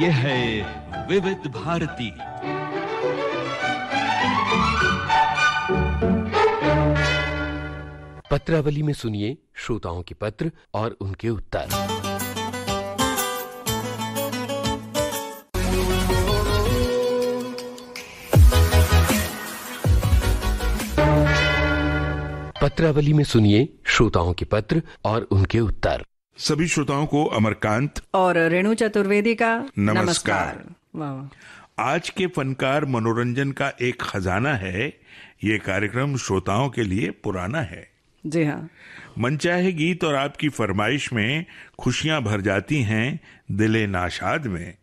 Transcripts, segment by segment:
ये है विविध भारती। पत्रावली में सुनिए श्रोताओं के पत्र और उनके उत्तर। पत्रावली में सुनिए श्रोताओं के पत्र और उनके उत्तर। सभी श्रोताओं को अमरकांत और रेणु चतुर्वेदी का नमस्कार। वाह। आज के फनकार मनोरंजन का एक खजाना है ये कार्यक्रम श्रोताओं के लिए पुराना है। जी हाँ। मनचाहे गीत और आपकी फरमाइश में खुशियाँ भर जाती हैं दिले नाशाद में।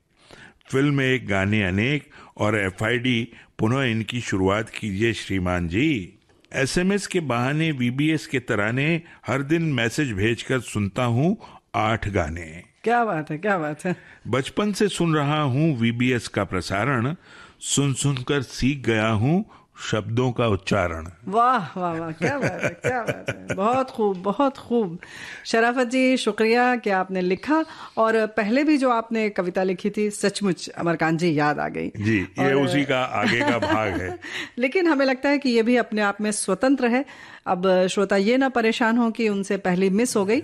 फ़िल्म में एक गाने अनेक और एफआईडी पुनः इनकी शुरुआत कीजिए श्रीमान जी। एसएमएस के बहाने वीबीएस के तराने हर दिन मैसेज भेजकर सुनता हूँ आठ गाने। क्या बात है क्या बात है। बचपन से सुन रहा हूँ वीबीएस का प्रसारण सुन सुनकर सीख गया हूँ शब्दों का उच्चारण। वाह वाह वाह क्या बात है क्या बात है। बहुत खूब बहुत खूब। शराफत जी शुक्रिया कि आपने लिखा। और पहले भी जो आपने कविता लिखी थी सचमुच अमरकांत जी याद आ गई। जी ये उसी का आगे का भाग है। लेकिन हमें लगता है कि ये भी अपने आप में स्वतंत्र है। अब श्रोता ये ना परेशान हो कि उनसे पहली मिस हो गई।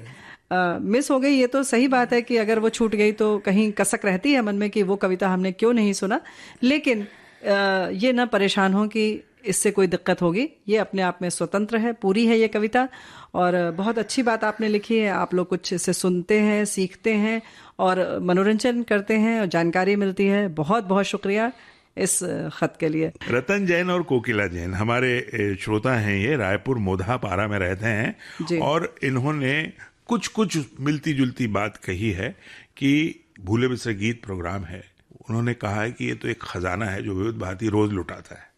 मिस हो गई ये तो सही बात है कि अगर वो छूट गई तो कहीं कसक रहती है मन में कि वो कविता हमने क्यों नहीं सुना। लेकिन ये ना परेशान हो कि इससे कोई दिक्कत होगी। ये अपने आप में स्वतंत्र है पूरी है ये कविता। और बहुत अच्छी बात आपने लिखी है। आप लोग कुछ इसे सुनते हैं सीखते हैं और मनोरंजन करते हैं और जानकारी मिलती है। बहुत बहुत शुक्रिया इस खत के लिए। रतन जैन और कोकिला जैन हमारे श्रोता हैं ये रायपुर मोधा पारा में रहते हैं। और इन्होंने कुछ कुछ मिलती जुलती बात कही है कि भूले बिसरे गीत प्रोग्राम है। उन्होंने कहा है कि ये तो एक खजाना है जो विविध भारती रोज लुटाता है।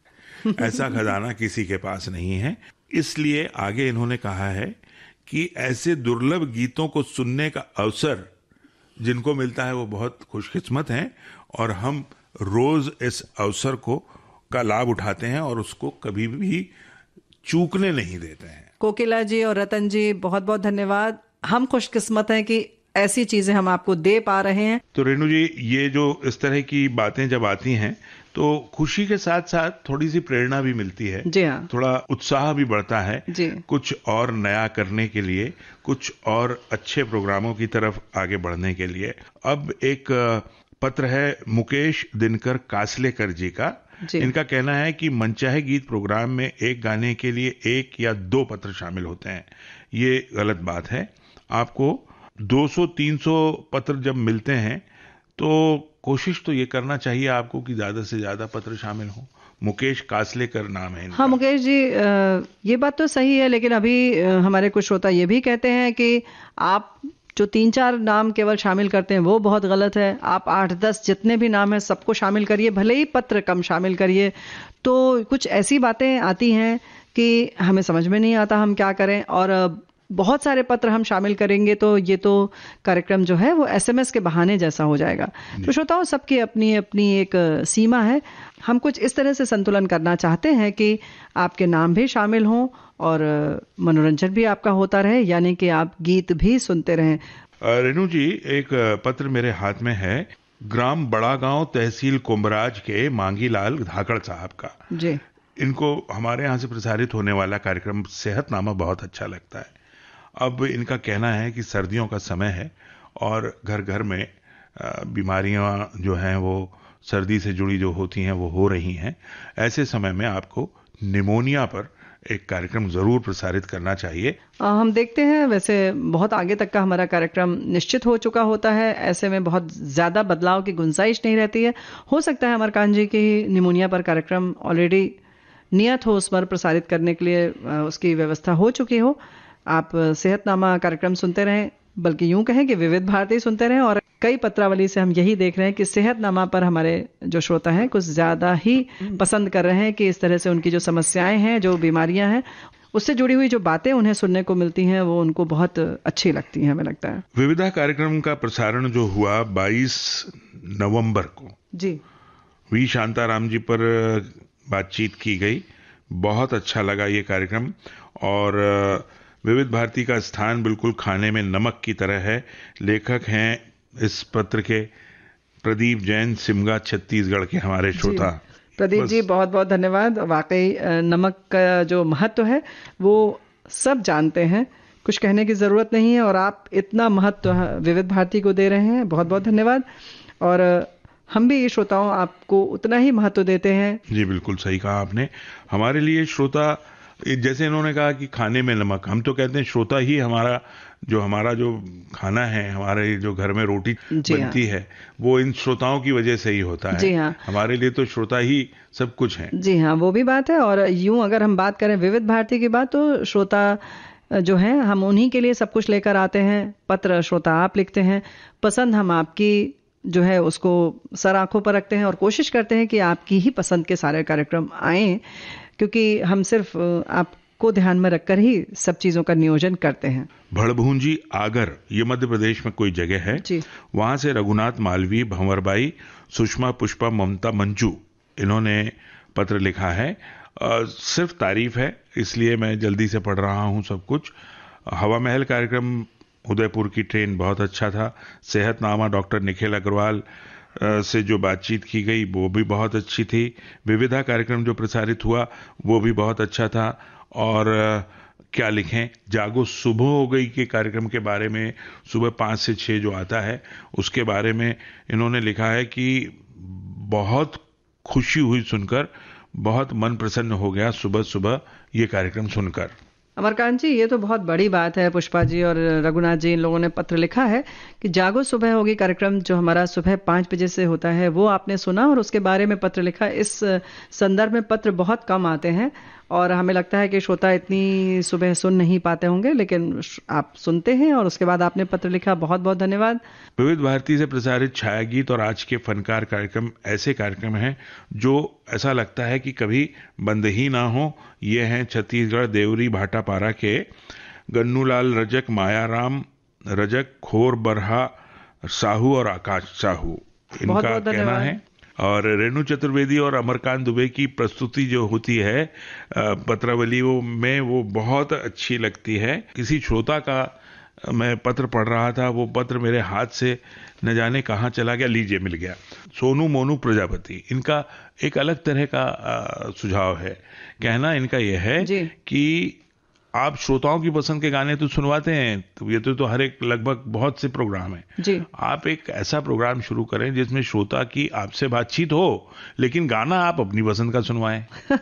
ऐसा खजाना किसी के पास नहीं है। इसलिए आगे इन्होंने कहा है कि ऐसे दुर्लभ गीतों को सुनने का अवसर जिनको मिलता है वो बहुत खुशकिस्मत हैं और हम रोज इस अवसर को का लाभ उठाते हैं और उसको कभी भी चूकने नहीं देते हैं। कोकिला जी और रतन जी बहुत बहुत धन्यवाद। हम खुशकिस्मत हैं कि ऐसी चीज़ें हम आपको दे पा रहे हैं। तो रेणु जी ये जो इस तरह की बातें जब आती हैं तो खुशी के साथ साथ थोड़ी सी प्रेरणा भी मिलती है। जी हाँ। थोड़ा उत्साह भी बढ़ता है। जी। कुछ और नया करने के लिए कुछ और अच्छे प्रोग्रामों की तरफ़ आगे बढ़ने के लिए। अब एक पत्र है मुकेश दिनकर कासलेकर जी का। इनका कहना है कि मनचाहे गीत प्रोग्राम में एक गाने के लिए एक या दो पत्र शामिल होते हैं। ये गलत बात है। आपको 200-300 पत्र जब मिलते हैं तो कोशिश तो ये करना चाहिए आपको कि ज़्यादा से ज़्यादा पत्र शामिल हो। मुकेश कासलेकर नाम है हाँ मुकेश जी ये बात तो सही है, लेकिन अभी हमारे कुछ श्रोता ये भी कहते हैं कि आप जो तीन चार नाम केवल शामिल करते हैं, वो बहुत गलत है। आप आठ, दस जितने भी नाम हैं, सबको शामिल करिए, भले ही पत्र कम शामिल करिए। तो कुछ ऐसी बातें आती हैं कि हमें समझ में नहीं आता हम क्या करें, और बहुत सारे पत्र हम शामिल करेंगे तो ये तो कार्यक्रम जो है वो एसएमएस के बहाने जैसा हो जाएगा। तो श्रोताओं सबकी अपनी अपनी एक सीमा है। हम कुछ इस तरह से संतुलन करना चाहते हैं कि आपके नाम भी शामिल हों और मनोरंजन भी आपका होता रहे यानी कि आप गीत भी सुनते रहें। रेणु जी एक पत्र मेरे हाथ में है। ग्राम बड़ा गाँव तहसील कुंभराज के मांगीलाल धाकड़ साहब का। जी। इनको हमारे यहाँ से प्रसारित होने वाला कार्यक्रम सेहतनामा बहुत अच्छा लगता है। अब इनका कहना है कि सर्दियों का समय है और घर घर में बीमारियाँ जो हैं वो सर्दी से जुड़ी जो होती हैं वो हो रही हैं। ऐसे समय में आपको निमोनिया पर एक कार्यक्रम ज़रूर प्रसारित करना चाहिए। आ, हम देखते हैं वैसे बहुत आगे तक का हमारा कार्यक्रम निश्चित हो चुका होता है ऐसे में बहुत ज़्यादा बदलाव की गुंजाइश नहीं रहती है। हो सकता है अमरकांत जी की निमोनिया पर कार्यक्रम ऑलरेडी नियत हो उस पर प्रसारित करने के लिए उसकी व्यवस्था हो चुकी हो। आप सेहतनामा कार्यक्रम सुनते रहें बल्कि यूँ कहें कि विविध भारती सुनते रहें और कई पत्रावली से हम यही देख रहे हैं कि सेहतनामा पर हमारे जो श्रोता हैं कुछ ज़्यादा ही पसंद कर रहे हैं कि इस तरह से उनकी जो समस्याएँ हैं जो बीमारियाँ हैं उससे जुड़ी हुई जो बातें उन्हें सुनने को मिलती हैं वो उनको बहुत अच्छी लगती हैं हमें लगता है। विविधा कार्यक्रम का प्रसारण जो हुआ 22 नवंबर को जी। वी शांताराम जी पर बातचीत की गई। बहुत अच्छा लगा ये कार्यक्रम और विविध भारती का स्थान बिल्कुल खाने में नमक की तरह है। लेखक हैं इस पत्र के प्रदीप जैन सिमगा छत्तीसगढ़ के हमारे श्रोता। प्रदीप। जी बहुत बहुत धन्यवाद। वाकई नमक का जो महत्व है वो सब जानते हैं। कुछ कहने की ज़रूरत नहीं है और आप इतना महत्व विविध भारती को दे रहे हैं। बहुत बहुत धन्यवाद। और हम भी ये श्रोताओं आपको उतना ही महत्व देते हैं। जी बिल्कुल सही कहा आपने। हमारे लिए श्रोता जैसे इन्होंने कहा कि खाने में नमक हम तो कहते हैं श्रोता ही हमारा जो हमारा जो खाना है हमारे जो घर में रोटी जी हाँ। है वो इन श्रोताओं की वजह से ही होता है जी हाँ। हमारे लिए तो श्रोता ही सब कुछ है जी हाँ वो भी बात है और यूँ अगर हम बात करें विविध भारती की बात तो श्रोता जो है हम उन्हीं के लिए सब कुछ लेकर आते हैं पत्र श्रोता आप लिखते हैं पसंद हम आपकी जो है उसको सर आँखों पर रखते हैं और कोशिश करते हैं कि आपकी ही पसंद के सारे कार्यक्रम आए क्योंकि हम सिर्फ़ आपको ध्यान में रखकर ही सब चीज़ों का नियोजन करते हैं। भड़भूंजी आगर ये मध्य प्रदेश में कोई जगह है? जी। वहाँ से रघुनाथ मालवी भंवरबाई सुषमा पुष्पा ममता मंजू इन्होंने पत्र लिखा है। अ, सिर्फ़ तारीफ़ है इसलिए मैं जल्दी से पढ़ रहा हूँ सब कुछ। हवा महल कार्यक्रम उदयपुर की ट्रेन बहुत अच्छा था। सेहतनामा डॉक्टर निखिल अग्रवाल से जो बातचीत की गई, वो भी बहुत अच्छी थी। विविधा कार्यक्रम जो प्रसारित हुआ, वो भी बहुत अच्छा था। और क्या लिखें, जागो सुबह हो गई के कार्यक्रम के बारे में, सुबह पाँच से छः जो आता है, उसके बारे में इन्होंने लिखा है कि बहुत खुशी हुई सुनकर, बहुत मन प्रसन्न हो गया सुबह सुबह ये कार्यक्रम सुनकर। अमरकांत जी, ये तो बहुत बड़ी बात है, पुष्पा जी और रघुनाथ जी, इन लोगों ने पत्र लिखा है कि जागो सुबह होगी कार्यक्रम, जो हमारा सुबह पाँच बजे से होता है, वो आपने सुना और उसके बारे में पत्र लिखा। इस संदर्भ में पत्र बहुत कम आते हैं। और हमें लगता है कि श्रोता इतनी सुबह सुन नहीं पाते होंगे लेकिन आप सुनते हैं और उसके बाद आपने पत्र लिखा। बहुत बहुत धन्यवाद। विविध भारती से प्रसारित छाया गीत और आज के फनकार कार्यक्रम ऐसे कार्यक्रम हैं जो ऐसा लगता है कि कभी बंद ही ना हो। ये हैं छत्तीसगढ़ देवरी भाटापारा के गन्नूलाल रजक मायाराम रजक खोर बरहा साहू और आकाश साहू। इनका बहुत-बहुत कहना है और रेणु चतुर्वेदी और अमरकांत दुबे की प्रस्तुति जो होती है पत्रावली वो में वो बहुत अच्छी लगती है। किसी श्रोता का मैं पत्र पढ़ रहा था वो पत्र मेरे हाथ से न जाने कहाँ चला गया लीजिए मिल गया। सोनू मोनू प्रजापति इनका एक अलग तरह का सुझाव है। कहना इनका यह है कि आप श्रोताओं की पसंद के गाने तो सुनवाते हैं तो ये तो, तो हर एक लगभग बहुत से प्रोग्राम है। जी। आप एक ऐसा प्रोग्राम शुरू करें जिसमें श्रोता की आपसे बातचीत हो लेकिन गाना आप अपनी पसंद का सुनवाएँ।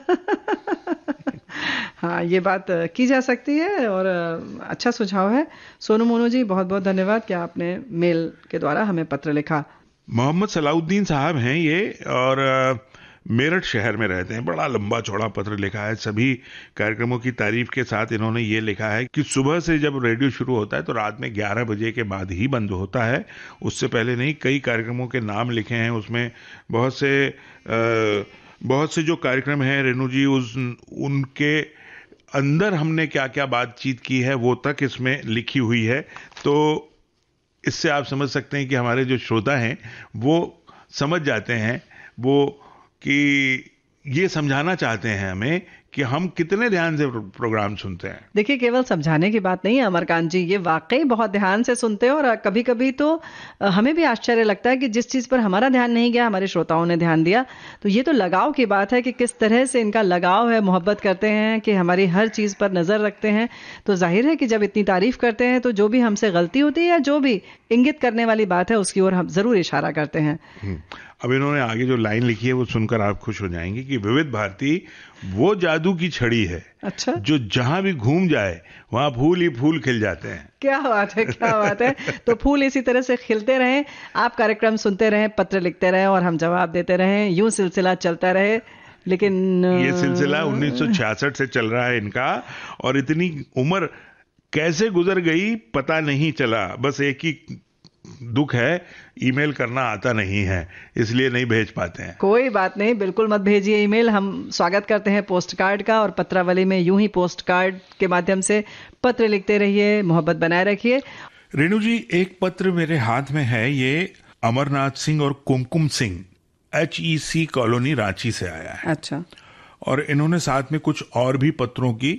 हाँ ये बात की जा सकती है और अच्छा सुझाव है। सोनू मोनू जी बहुत बहुत धन्यवाद कि आपने मेल के द्वारा हमें पत्र लिखा। मोहम्मद सलाउद्दीन साहब हैं ये और मेरठ शहर में रहते हैं। बड़ा लंबा चौड़ा पत्र लिखा है। सभी कार्यक्रमों की तारीफ़ के साथ इन्होंने ये लिखा है कि सुबह से जब रेडियो शुरू होता है तो रात में 11 बजे के बाद ही बंद होता है। उससे पहले नहीं कई कार्यक्रमों के नाम लिखे हैं। उसमें बहुत से अ, बहुत से जो कार्यक्रम हैं रेणु जी उस उनके अंदर हमने क्या क्या बातचीत की है वो तक इसमें लिखी हुई है। तो इससे आप समझ सकते हैं कि हमारे जो श्रोता हैं वो समझ जाते हैं वो कि ये समझाना चाहते हैं हमें कि हम कितने ध्यान से प्रोग्राम सुनते हैं। देखिए केवल समझाने की बात नहीं है अमरकांत जी ये वाकई बहुत ध्यान से सुनते हैं और कभी कभी तो हमें भी आश्चर्य लगता है कि जिस चीज़ पर हमारा ध्यान नहीं गया हमारे श्रोताओं ने ध्यान दिया तो ये तो लगाव की बात है कि किस तरह से इनका लगाव है मोहब्बत करते हैं कि हमारी हर चीज़ पर नज़र रखते हैं। तो ज़ाहिर है कि जब इतनी तारीफ़ करते हैं तो जो भी हमसे गलती होती है या जो भी इंगित करने वाली बात है उसकी ओर हम ज़रूर इशारा करते हैं। हम्म। अब इन्होंने आगे जो लाइन लिखी है वो सुनकर आप खुश हो जाएँगे कि विविध भारती वो जादू की छड़ी है। अच्छा। जो जहाँ भी घूम जाए वहाँ फूल ही फूल खिल जाते हैं। क्या बात है क्या बात है। तो फूल इसी तरह से खिलते रहें आप कार्यक्रम सुनते रहें पत्र लिखते रहें और हम जवाब देते रहें यूँ सिलसिला चलता रहे लेकिन ये सिलसिला 1966 से चल रहा है इनका और इतनी उम्र कैसे गुजर गई पता नहीं चला बस एक ही दुख है ईमेल करना आता नहीं है इसलिए नहीं भेज पाते हैं। कोई बात नहीं बिल्कुल मत भेजिए ईमेल। हम स्वागत करते हैं पोस्ट कार्ड का और पत्रावली में यूँ ही पोस्ट कार्ड के माध्यम से पत्र लिखते रहिए मोहब्बत बनाए रखिए। रेणु जी एक पत्र मेरे हाथ में है ये अमरनाथ सिंह और Kumkum Singh H E C colony Ranchi से आया है। अच्छा। और इन्होंने साथ में कुछ और भी पत्रों की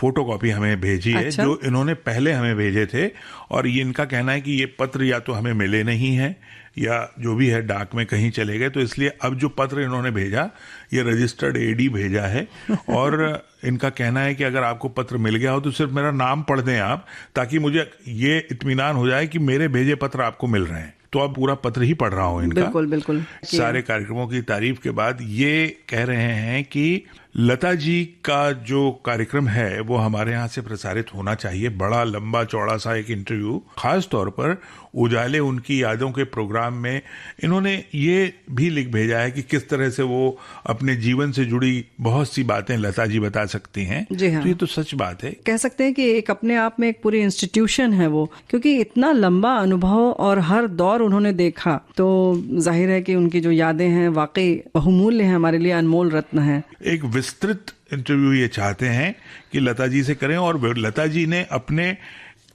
फ़ोटो कॉपी हमें भेजी अच्छा? है। जो इन्होंने पहले हमें भेजे थे और ये इनका कहना है कि ये पत्र या तो हमें मिले नहीं है या जो भी है डाक में कहीं चले गए तो इसलिए अब जो पत्र इन्होंने भेजा ये रजिस्टर्ड एडी भेजा है और इनका कहना है कि अगर आपको पत्र मिल गया हो तो सिर्फ़ मेरा नाम पढ़ दें आप ताकि मुझे ये इतमान हो जाए कि मेरे भेजे पत्र आपको मिल रहे हैं तो अब पूरा पत्र ही पढ़ रहा हूँ इनका बिल्कुल बिल्कुल सारे कार्यक्रमों की तारीफ़ के बाद ये कह रहे हैं कि लता जी का जो कार्यक्रम है वो हमारे यहाँ से प्रसारित होना चाहिए। बड़ा लंबा चौड़ा सा एक इंटरव्यू खास तौर पर उजाले उनकी यादों के प्रोग्राम में इन्होंने ये भी लिख भेजा है कि किस तरह से वो अपने जीवन से जुड़ी बहुत सी बातें लता जी बता सकती हैं। जी हाँ। तो ये तो सच बात है। कह सकते हैं कि एक अपने आप में एक पूरी इंस्टीट्यूशन है वो क्योंकि इतना लंबा अनुभव और हर दौर उन्होंने देखा। तो ज़ाहिर है कि उनकी जो यादें हैं वाकई बहुमूल्य है हमारे लिए अनमोल रत्न है। एक विस्तृत इंटरव्यू ये चाहते हैं कि लता जी से करें और लता जी ने अपने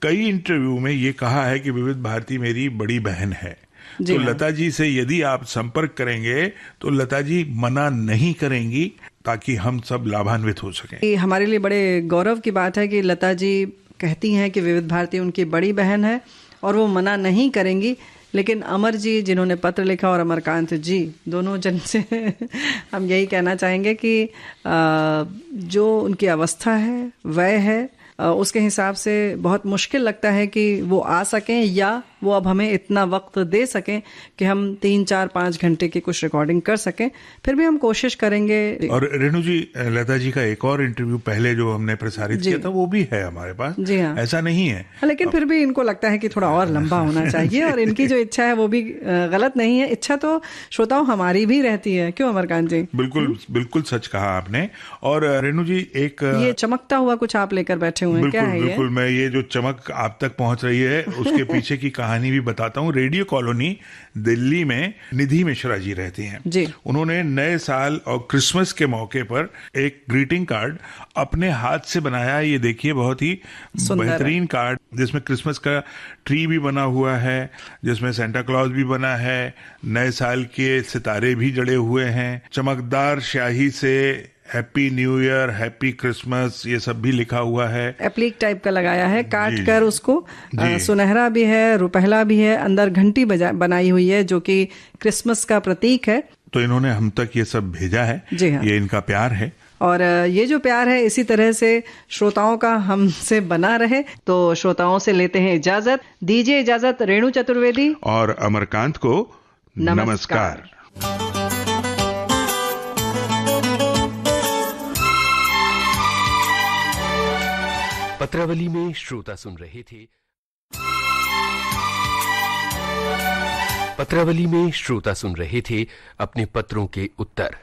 कई इंटरव्यू में ये कहा है कि विविध भारती मेरी बड़ी बहन है। तो। लता जी से यदि आप संपर्क करेंगे तो लता जी मना नहीं करेंगी ताकि हम सब लाभान्वित हो सकें। ये हमारे लिए बड़े गौरव की बात है कि लता जी कहती हैं कि विविध भारती उनकी बड़ी बहन है और वो मना नहीं करेंगी। लेकिन अमर जी, जिन्होंने पत्र लिखा और अमरकांत जी, दोनों जन से हम यही कहना चाहेंगे कि जो उनकी अवस्था है, वह है उसके हिसाब से बहुत मुश्किल लगता है कि वो आ सकें या वो अब हमें इतना वक्त दे सकें कि हम तीन चार पाँच घंटे की कुछ रिकॉर्डिंग कर सकें। फिर भी हम कोशिश करेंगे। और रेणु जी लता जी का एक और इंटरव्यू पहले जो हमने प्रसारित किया था वो भी है हमारे पास। जी हाँ। ऐसा नहीं है। हाँ, लेकिन फिर भी इनको लगता है कि थोड़ा और लंबा होना चाहिए और इनकी जो इच्छा है वो भी गलत नहीं है। इच्छा तो श्रोताओं हमारी भी रहती है। क्यों अमरकांत जी? बिल्कुल बिल्कुल सच कहा आपने। और रेणु जी एक ये चमकता हुआ कुछ आप लेकर बैठे हुए हैं। क्या है बिल्कुल मैं ये जो चमक आप तक पहुँच रही है उसके पीछे की कहानी भी बताता हूँ रेडियो कॉलोनी दिल्ली में निधि मिश्रा जी रहती हैं जी। उन्होंने नए साल और क्रिसमस के मौके पर एक ग्रीटिंग कार्ड अपने हाथ से बनाया है। ये देखिए बहुत ही बेहतरीन कार्ड जिसमें क्रिसमस का ट्री भी बना हुआ है जिसमें सेंटा क्लॉज भी बना है नए साल के सितारे भी जड़े हुए हैं चमकदार स्याही से happy new year happy Christmas ये सब भी लिखा हुआ है। एप्लीक टाइप का लगाया है काट कर उसको जी। सुनहरा भी है रुपहला भी है अंदर घंटी बनाई हुई है जो कि क्रिसमस का प्रतीक है। तो इन्होंने हम तक ये सब भेजा है। जी हाँ। ये इनका प्यार है। और ये जो प्यार है इसी तरह से श्रोताओं का हमसे बना रहे। तो श्रोताओं से लेते हैं इजाज़त। दीजिए इजाज़त रेणु चतुर्वेदी। और अमरकांत को नमस्कार। नमस्कार। पत्रावली में श्रोता सुन रहे थे। पत्रावली में श्रोता सुन रहे थे अपने पत्रों के उत्तर।